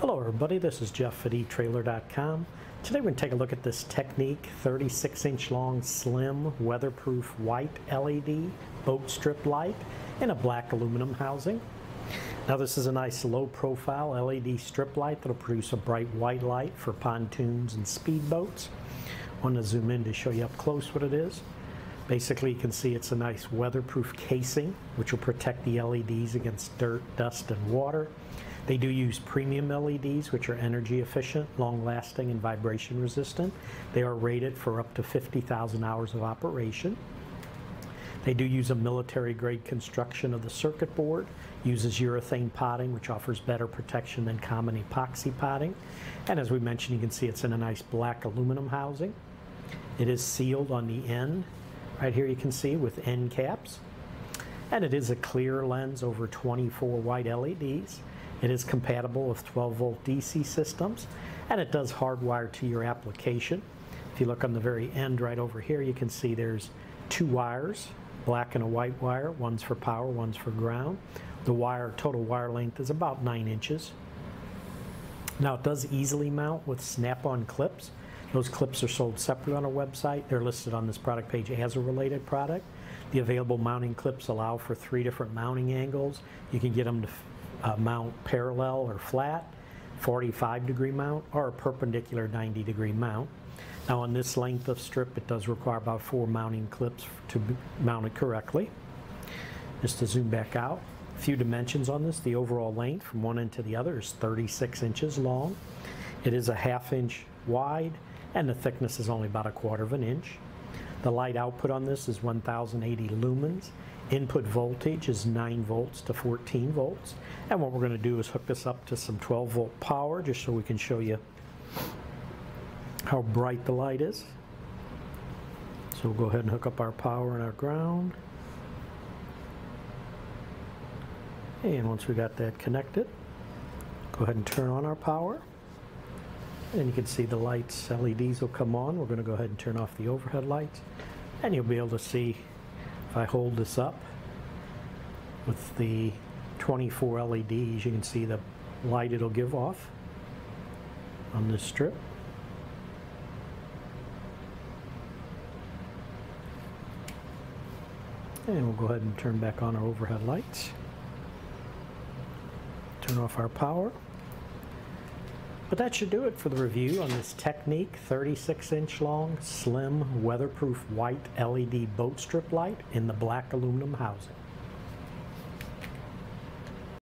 Hello everybody, this is Jeff at eTrailer.com. Today we're going to take a look at this TecNiq 36 inch long slim weatherproof white LED boat strip light in a black aluminum housing. Now this is a nice low profile LED strip light that will produce a bright white light for pontoons and speedboats. I want to zoom in to show you up close what it is. Basically you can see it's a nice weatherproof casing which will protect the LEDs against dirt, dust, and water. They do use premium LEDs, which are energy efficient, long lasting, and vibration resistant. They are rated for up to 50,000 hours of operation. They do use a military grade construction of the circuit board, uses urethane potting, which offers better protection than common epoxy potting. And as we mentioned, you can see it's in a nice black aluminum housing. It is sealed on the end. Right here you can see with end caps. And it is a clear lens over 24 white LEDs. It is compatible with 12 volt DC systems and it does hardwire to your application. If you look on the very end right over here, you can see there's two wires, black and a white wire. One's for power, one's for ground. The wire total wire length is about 9 inches. Now it does easily mount with snap-on clips. Those clips are sold separately on our website. They're listed on this product page as a related product. The available mounting clips allow for three different mounting angles. You can get them to mount parallel or flat, 45 degree mount, or a perpendicular 90 degree mount. Now on this length of strip it does require about four mounting clips to mount it correctly. Just to zoom back out, a few dimensions on this. The overall length from one end to the other is 36 inches long. It is a half inch wide and the thickness is only about a quarter of an inch. The light output on this is 1080 lumens Input voltage is 9 volts to 14 volts. And what we're going to do is hook this up to some 12 volt power just so we can show you how bright the light is. So we'll go ahead and hook up our power and our ground. And once we got that connected, go ahead and turn on our power. And you can see the lights, LEDs will come on. We're going to go ahead and turn off the overhead lights. And you'll be able to see if I hold this up with the 24 LEDs, you can see the light it'll give off on this strip. And we'll go ahead and turn back on our overhead lights. Turn off our power. But that should do it for the review on this TecNiq 36 inch long, slim, weatherproof white LED boat strip light in the black aluminum housing.